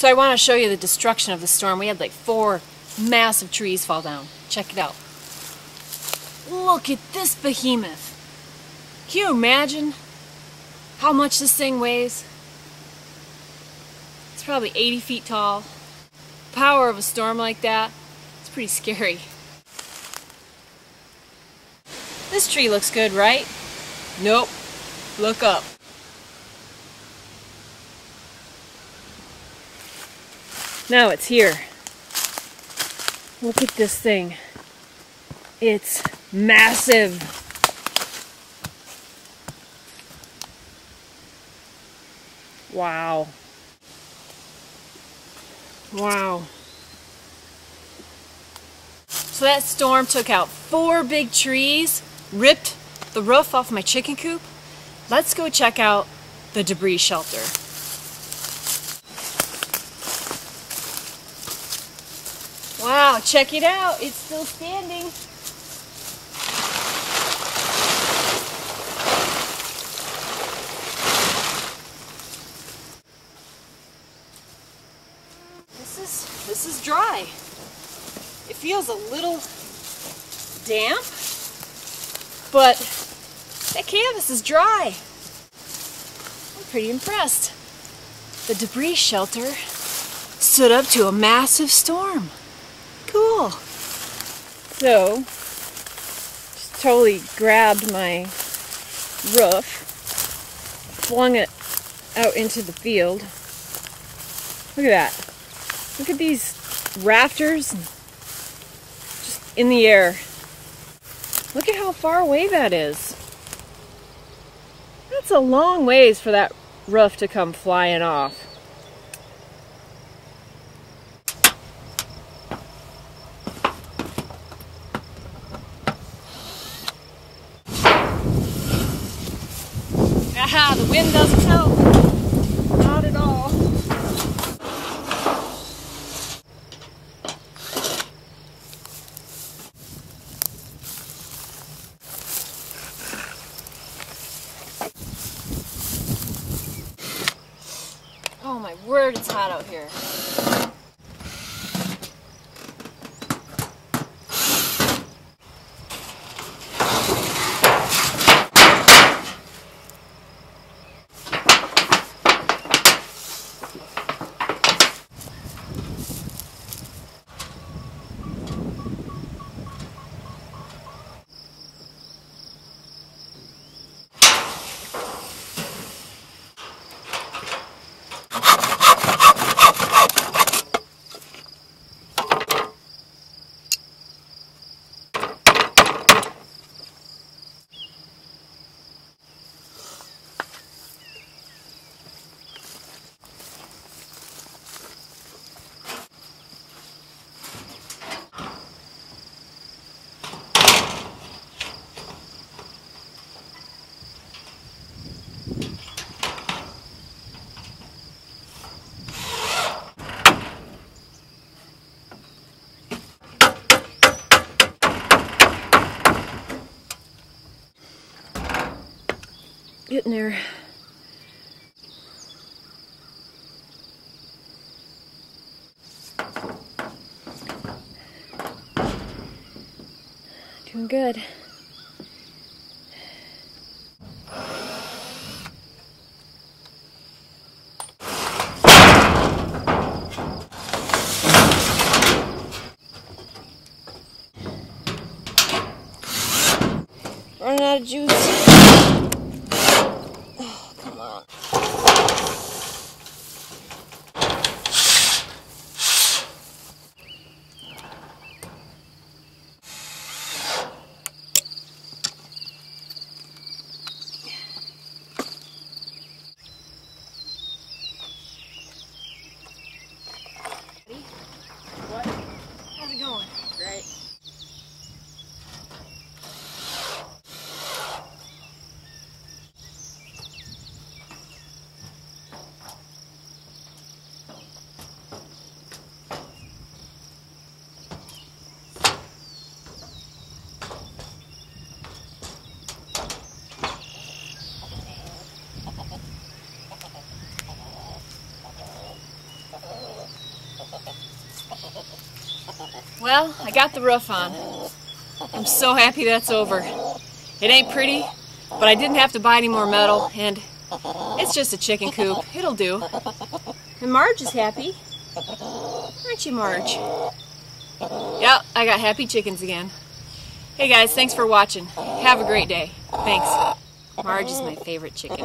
So I want to show you the destruction of the storm. We had like four massive trees fall down. Check it out. Look at this behemoth. Can you imagine how much this thing weighs? It's probably 80 feet tall. Power of a storm like that, it's pretty scary. This tree looks good, right? Nope. Look up. Now it's here. Look at this thing. It's massive. Wow. Wow. So that storm took out four big trees, ripped the roof off my chicken coop. Let's go check out the debris shelter. Wow, check it out. It's still standing. This is this is dry. It feels a little damp, but that canvas is dry. I'm pretty impressed. The debris shelter stood up to a massive storm. Cool. So, just totally grabbed my roof, flung it out into the field. Look at that. Look at these rafters just in the air. Look at how far away that is. That's a long ways for that roof to come flying off. Aha, the wind doesn't help. Not at all. Oh my word, it's hot out here. Getting there. Doing good. Running out of juice. Well, I got the roof on. I'm so happy that's over. It ain't pretty, but I didn't have to buy any more metal, and it's just a chicken coop. It'll do. And Marge is happy. Aren't you, Marge? Yep, I got happy chickens again. Hey guys, thanks for watching. Have a great day. Thanks. Marge is my favorite chicken.